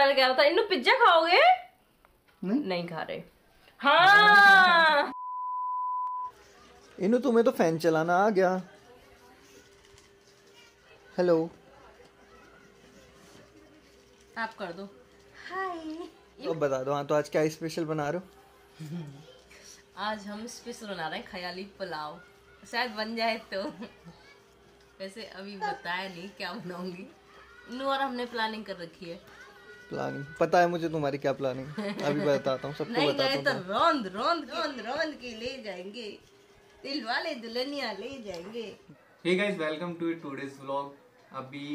पहले कह रहा था इन्नू पिज्जा खाओगे? नहीं। नहीं खा रहे। हाँ। इनु तुम्हें तो फ़ैन चलाना आ गया। हेलो। आप कर दो। हाय। तो बता दो हाँ तो आज क्या स्पेशल बना रहे हो? आज हम स्पेशल बना रहे हैं ख्याली पुलाव। शायद बन जाए तो। वैसे अभी बताया नहीं क्या बनाऊँगी। इन्नू और हमने प्लानिंग कर रखी है। प्लानिंग पता है मुझे तुम्हारी क्या प्लानिंग अभी बताता हूँ सबको नहीं बताता गए हूँ। तो रोंद रोंद रोंद रोंद के ले जाएँगे। दिल वाले दुल्हनिया ले जाएँगे। Hey guys welcome to today's vlog अभी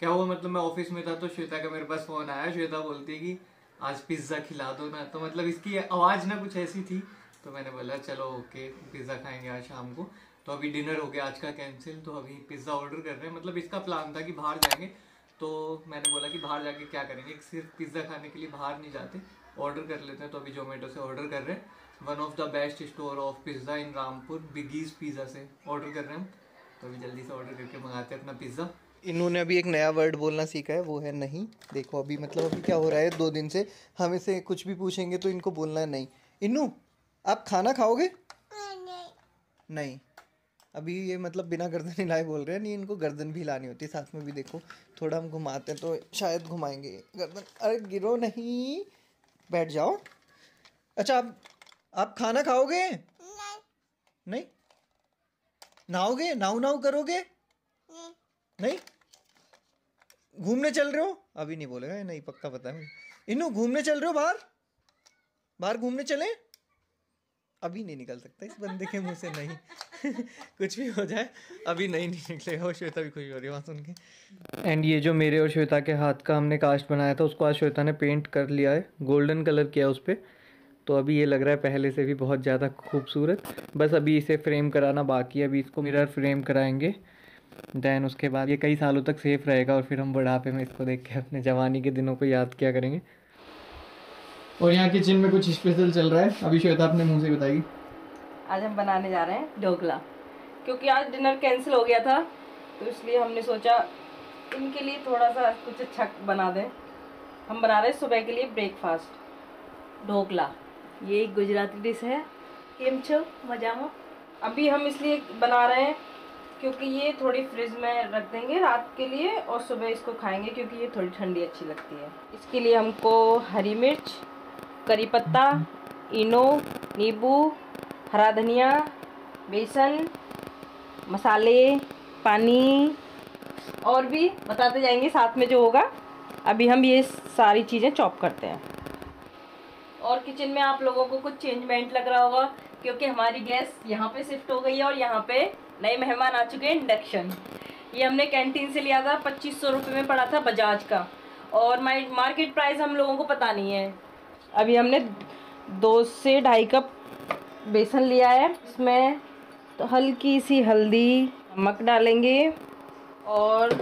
क्या हुआ मतलब मैं ऑफ़िस में था तो श्वेता का मेरे पास फ़ोन आया। श्वेता बोलती है कि आज पिज्जा खिला दो ना। तो मतलब इसकी आवाज़ ना कुछ ऐसी थी। तो मैंने बोला चलो ओके पिज्जा खाएँगे आज शाम को। तो अभी डिनर हो गया आज का कैंसिल तो अभी पिज्जा ऑर्डर कर रहे हैं। मतलब इसका प्लान था कि बाहर जाएँगे। तो मैंने बोला कि बाहर जाके क्या करेंगे? सिर्फ़ पिज्जा खाने के लिए बाहर नहीं जाते ऑर्डर कर लेते हैं। तो अभी जोमेटो से ऑर्डर कर रहे हैं। One of the best store of pizza in Rampur Biggies pizza से ऑर्डर कर रहे हैं। हम तो अभी जल्दी से ऑर्डर करके मंगाते हैं अपना पिज्जा इन्होंने अभी एक नया वर्ड बोलना सीखा है वो है नहीं। देखो अभी मतलब अभी क्या हो रहा है दो दिन से हम इसे कुछ भी पूछेंगे तो इनको बोलना है नहीं। इन्नू आप खाना खाओगे? नहीं। अभी ये मतलब बिना गर्दन हिलाए बोल रहे हैं नहीं इनको गर्दन भी हिलानी होती है। साथ में भी देखो थोड़ा हम घुमाते हैं तो शायद घुमाएँगे। गर्दन अरे गिरो नहीं। बैठ जाओ। अच्छा आप आप खाना खाओगे? नहीं। नहीं? नहाओगे? नाव नाव करोगे? नहीं। घूमने चल रहे हो? अभी नहीं बोलेगा नहीं पक्का पता है मुझे। इन्नू घूमने चल रहे हो बाहर? बाहर घूमने चले? अभी नहीं निकल सकता, इस बंदे के मुँह से नहीं। कुछ भी हो जाए, अभी नहीं नहीं निकलेगा वो श्वेता भी खुश हो रही है वहाँ सुन के। एंड ये जो मेरे और श्वेता के हाथ का हमने कास्ट बनाया था, उसको आज श्वेता ने पेंट कर लिया है गोल्डन कलर किया उस पर तो अभी ये लग रहा है पहले से भी बहुत ज़्यादा खूबसूरत। बस अभी इसे फ्रेम कराना बाकी है, अभी इसको मिरर फ्रेम कराएँगे। देन उसके बाद ये कई सालों तक सेफ़ रहेगा और फिर हम बुढ़ापे में इसको देख के अपने जवानी के दिनों को याद किया करेंगे। और यहाँ किचन में कुछ स्पेशल चल रहा है। अभी श्वेता अपने मुँह से बताएगी। आज हम बनाने जा रहे हैं ढोकला। क्योंकि आज डिनर कैंसिल हो गया था तो इसलिए हमने सोचा इनके लिए थोड़ा सा कुछ अच्छा बना दें। हम बना रहे हैं सुबह के लिए ब्रेकफास्ट ढोकला। ये एक गुजराती डिश है। केम छो? मजामा अभी हम इसलिए बना रहे हैं क्योंकि ये थोड़ी फ्रिज में रख देंगे रात के लिए और सुबह इसको खाएँगे क्योंकि ये थोड़ी ठंडी अच्छी लगती है। इसके लिए हमको हरी मिर्च करी पत्ता इनो, नींबू, हरा धनिया, बेसन, मसाले, पानी, और भी बताते जाएँगे साथ में जो होगा। अभी हम ये सारी चीज़ें चॉप करते हैं। और किचन में आप लोगों को कुछ चेंजमेंट लग रहा होगा, क्योंकि हमारी गैस यहाँ पे शिफ्ट हो गई है और यहाँ पे नए मेहमान आ चुके हैं इंडक्शन। ये हमने कैंटीन से लिया था, पच्चीस सौ रुपये में पड़ा था बजाज का। और मार्केट प्राइस हम लोगों को पता नहीं है। अभी हमने दो से ढाई कप बेसन लिया है। इसमें तो हल्की सी हल्दी, नमक डालेंगे और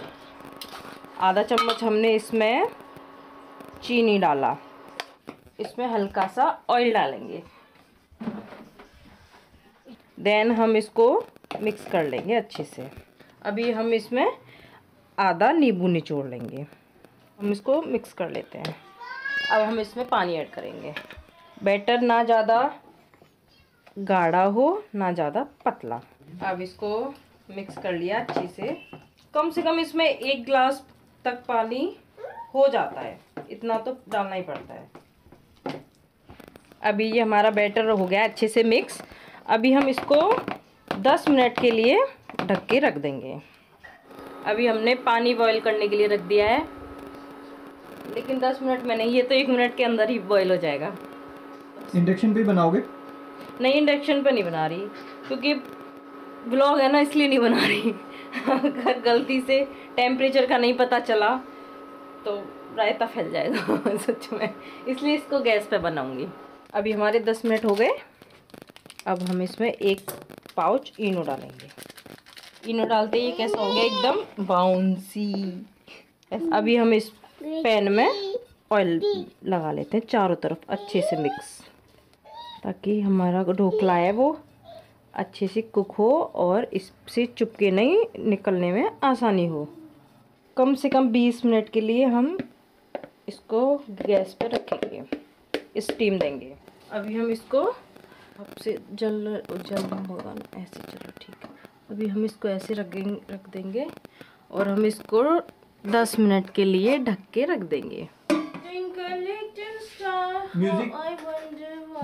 आधा चम्मच हमने इसमें चीनी डाला। इसमें हल्का सा ऑयल डालेंगे। देन हम इसको मिक्स कर लेंगे अच्छे से। अभी हम इसमें आधा नींबू निचोड़ लेंगे। हम इसको मिक्स कर लेते हैं। अब हम इसमें पानी ऐड करेंगे। बैटर ना ज़्यादा गाढ़ा हो, ना ज़्यादा पतला। अब इसको मिक्स कर लिया अच्छे से। कम से कम इसमें एक गिलास तक पानी हो जाता है। इतना तो डालना ही पड़ता है। अभी ये हमारा बैटर हो गया अच्छे से मिक्स अभी हम इसको 10 मिनट के लिए ढक के रख देंगे। अभी हमने पानी बॉईल करने के लिए रख दिया है। लेकिन 10 मिनट में नहीं ये तो एक मिनट के अंदर ही बॉयल हो जाएगा। इंडक्शन पे बनाओगे? नहीं इंडक्शन पे नहीं बना रही क्योंकि ब्लॉग है ना इसलिए नहीं बना रही। अगर गलती से टेम्परेचर का नहीं पता चला तो रायता फैल जाएगा सच में। इसलिए इसको गैस पे बनाऊँगी। अभी हमारे 10 मिनट हो गए। अब हम इसमें एक पाउच इनो डालेंगे। इनो डालते ही कैसा हो गया एकदम बाउंसी अभी हम इस पैन में ऑयल लगा लेते हैं चारों तरफ़ अच्छे से मिक्स ताकि हमारा ढोकला है वो अच्छे से कुक हो और इससे चुपके नहीं निकलने में आसानी हो। कम से कम 20 मिनट के लिए हम इसको गैस पर रखेंगे स्टीम देंगे। अभी हम इसको अब से जल जल होगा ऐसे चलो ठीक है। अभी हम इसको ऐसे रख देंगे रख देंगे और हम इसको दस मिनट के लिए ढक के रख देंगे। म्यूज़िक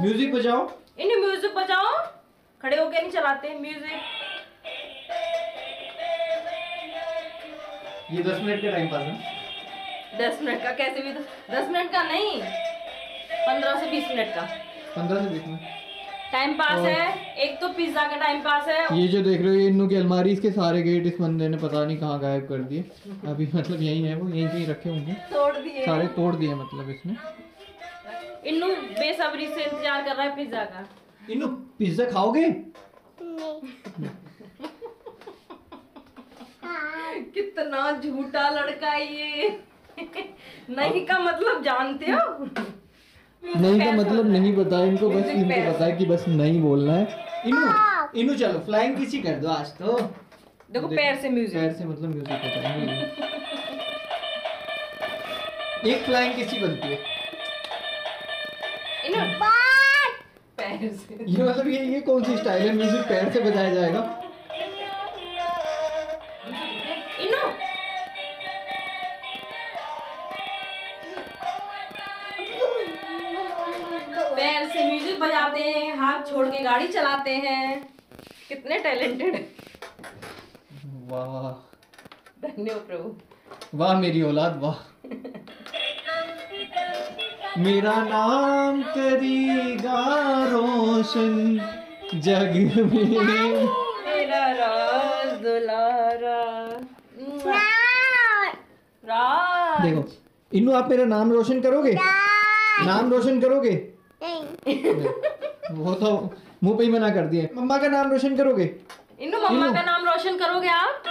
म्यूज़िक बजाओ। इन्हें म्यूज़िक बजाओ। खड़े होके नहीं चलाते म्यूज़िक ये दस मिनट का टाइम पास है। दस मिनट का कैसे भी दस मिनट का नहीं पंद्रह से बीस मिनट का। पंद्रह से बीस मिनट। टाइम पास है। एक तो पिज्जा का टाइम पास है। ये जो देख रहे हो ये इन्नू की अलमारी इसके सारे गेट इस बंदे ने पता नहीं कहाँ गायब कर दिए। अभी मतलब यही है वो यहीं कहीं रखे होंगे। तोड़ दिए। सारे तोड़ दिए मतलब इसने। इन्नू बेसब्री से इंतज़ार कर रहा है पिज्जा का। इन्नू पिज्जा खाओगे? कितना झूठा लड़का ये। नहीं का मतलब जानते हो? नहीं का मतलब नहीं पता इनको बस इनको पता है कि बस नहीं बोलना है। इन्नू इन्नू चलो फ्लाइंग किसी कर दो आज तो। देखो पैर से म्यूज़िक पैर से मतलब म्यूज़िक होता है एक फ्लाइंग किसी बनती है। इन्नू पैर से ये मतलब ये ये कौन सी स्टाइल है? म्यूज़िक पैर से बजाया जाएगा। बजाते हैं हाथ छोड़ के गाड़ी चलाते हैं। कितने टैलेंटेड वाह धन्य प्रभु। वाह मेरी औलाद वाह। मेरा नाम करेगा रोशन जग में। मेरा राज दुलारा। राज। देखो इन्नू आप मेरा नाम रोशन करोगे? नाम रोशन करोगे? वो तो मुँह पे ही मना कर दिए। मम्मा का नाम रोशन करोगे? इन्नू मम्मा का नाम रोशन करोगे आप?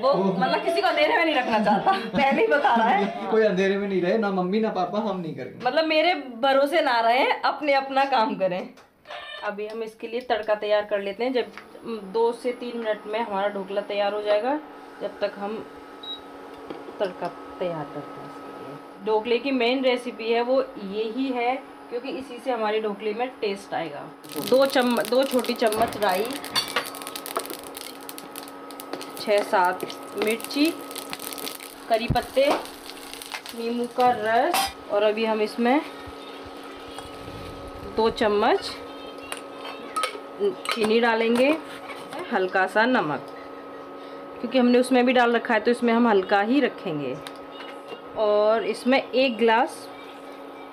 वो मतलब किसी को अंधेरे में नहीं रखना चाहता। पहले ही बता रहा है। कोई अंधेरे में नहीं रहे ना मम्मी ना पापा हम नहीं करेंगे। मतलब मेरे भरोसे ना रहे अपने अपना काम करें। अभी हम इसके लिए तड़का तैयार कर लेते हैं। जब दो से तीन मिनट में हमारा ढोकला तैयार हो जाएगा जब तक हम तड़का तैयार करते हैं इसके लिए। ढोकले की मेन रेसिपी है वो यही है क्योंकि इसी से हमारी ढोकले में टेस्ट आएगा। दो चम्मच दो छोटी चम्मच राई छः सात मिर्ची, करी पत्ते, नींबू का रस, और अभी हम इसमें दो चम्मच चीनी डालेंगे, हल्का सा नमक। क्योंकि हमने उसमें भी डाल रखा है तो इसमें हम हल्का ही रखेंगे। और इसमें एक गिलास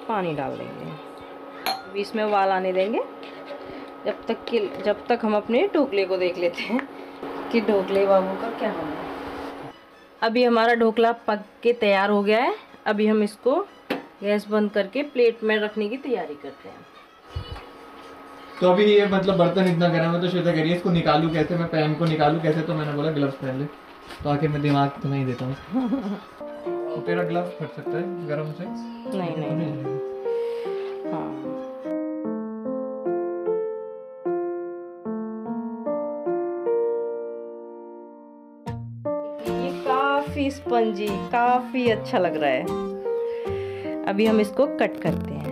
पानी डाल देंगे। अभी इसमें उबाल आने देंगे। जब तक कि जब तक हम अपने ढोकले को देख लेते हैं कि ढोकले बाबू का क्या होना है। अभी हमारा ढोकला पक के तैयार हो गया है। अभी हम इसको गैस बंद करके प्लेट में रखने की तैयारी करते हैं। तो अभी ये मतलब बर्तन इतना गर्म है तो श्वेता है इसको निकालू कैसे? मैं पैन को निकालू कैसे? तो मैंने बोला ग्लव्स पहन ले तो आके मैं दिमाग तो नहीं देता हूँ तो तेरा ग्लव्स फट सकता है गर्म से? नहीं नहीं नहीं। हाँ। काफ़ी स्पंजी, काफ़ी अच्छा लग रहा है। अभी हम इसको कट करते हैं।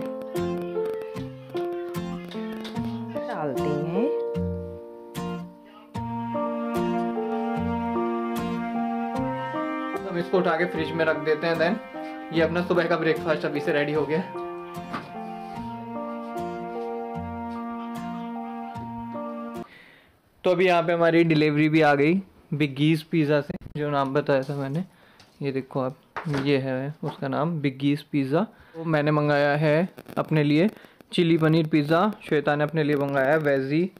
डालते हैं। हम इसको उठा के फ्रिज में रख देते हैं देन ये अपना सुबह का ब्रेकफास्ट अभी से रेडी हो गया। तो अभी यहाँ पे हमारी डिलीवरी भी आ गई। बिगीज पिज़्ज़ा से। जो नाम बताया था मैंने, ये देखो आप, ये है उसका नाम बिगीज पिज़्ज़ा। तो मैंने मंगाया है अपने लिए, चिली पनीर पिज़्ज़ा, श्वेता ने अपने लिए मंगाया है, वेजी,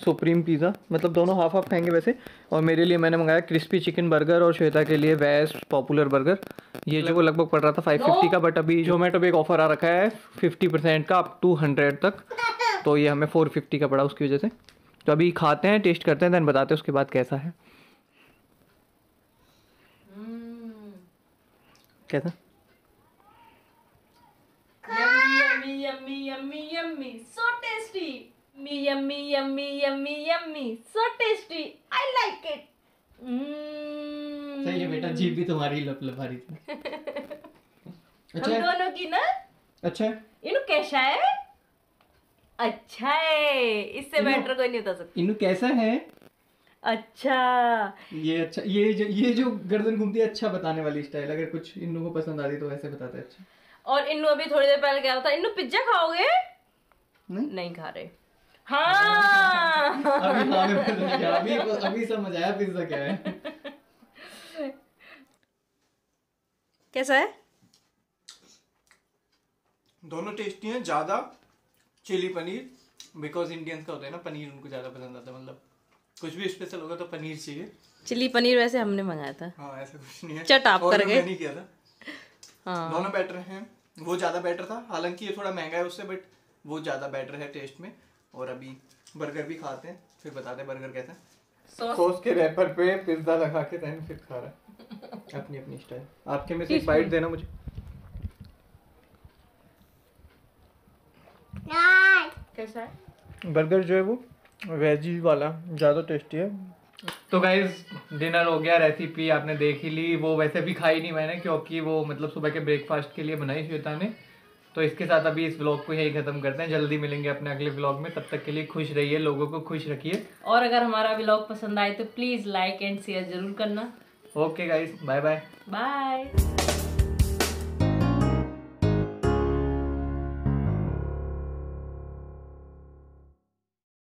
सुप्रीम पिज़्ज़ा मतलब दोनों हाफ़ हाफ़ खाएँगे वैसे। और मेरे लिए मैंने मंगाया क्रिस्पी चिकन बर्गर और श्वेता के लिए वेज पॉपुलर बर्गर ये जो लगभग पड़ रहा था फाइव फिफ्टी का बट अभी जोमेटो पे एक ऑफ़र आ रखा है फिफ्टी परसेंट का अप टू हंड्रेड तक। तो ये हमें फोर फिफ्टी का पड़ा उसकी वजह से। तो अभी खाते हैं टेस्ट करते हैं देन बताते हैं उसके बाद कैसा है। कैसा yummy yummy yummy yummy so tasty me yummy yummy yummy yummy so tasty i like it mm. सही है बेटा जीप भी तुम्हारी लप लपा रही थी अच्छा है दोनों की ना अच्छा है इनु कैसा है अच्छा है इससे बेटर कोई नहीं बता सकता इन्नू कैसा है अच्छा। ये अच्छा ये जो ये जो गर्दन घूमती है अच्छा बताने वाली स्टाइल अगर कुछ इन्नू को पसंद आती तो वैसे बताते हैं अच्छा। और इन्नू अभी थोड़ी देर पहले कह रहा था इन्नू पिज्जा खाओगे? नहीं। नहीं खा रहे। हाँ। अभी हाँ अभी अभी समझ आया पिज्जा क्या है। कैसा है? दोनों टेस्टी हैं ज़्यादा चिली पनीर बिकॉज़ इंडियंस का होता है ना पनीर उनको ज़्यादा पसंद आता है मतलब। कुछ भी स्पेशल होगा तो पनीर चाहिए। चिली पनीर वैसे हमने मंगाया था। हाँ ऐसा कुछ नहीं है। चट आप और करके। नहीं किया था। हाँ। दोनों बेटर हैं। वो ज़्यादा बेटर था। हालाँकि ये थोड़ा महँगा है उससे बट वो ज़्यादा बेटर है टेस्ट में। और अभी बर्गर भी खाते हैं। फिर बताते हैं बर्गर कैसा है। सॉस सॉस के रैपर पे पिज्जा लगा के देन फिर खा रहा है। अपनी अपनी स्टाइल आपके में से एक बाइट देना मुझे। कैसा है? बर्गर जो है वो? वेजी वाला ज़्यादा टेस्टी है। तो गाइज़ डिनर हो गया रेसिपी आपने देख ही ली। वो वैसे भी खाई नहीं मैंने क्योंकि वो मतलब सुबह के ब्रेकफास्ट के लिए बनाई श्वेता ने। तो इसके साथ अभी इस ब्लॉग को यही खत्म करते हैं। जल्दी मिलेंगे अपने अगले ब्लॉग में। तब तक के लिए खुश रहिए लोगों को खुश रखिए। और अगर हमारा ब्लॉग पसंद आए तो प्लीज़ लाइक एंड शेयर ज़रूर करना। Okay guys bye bye bye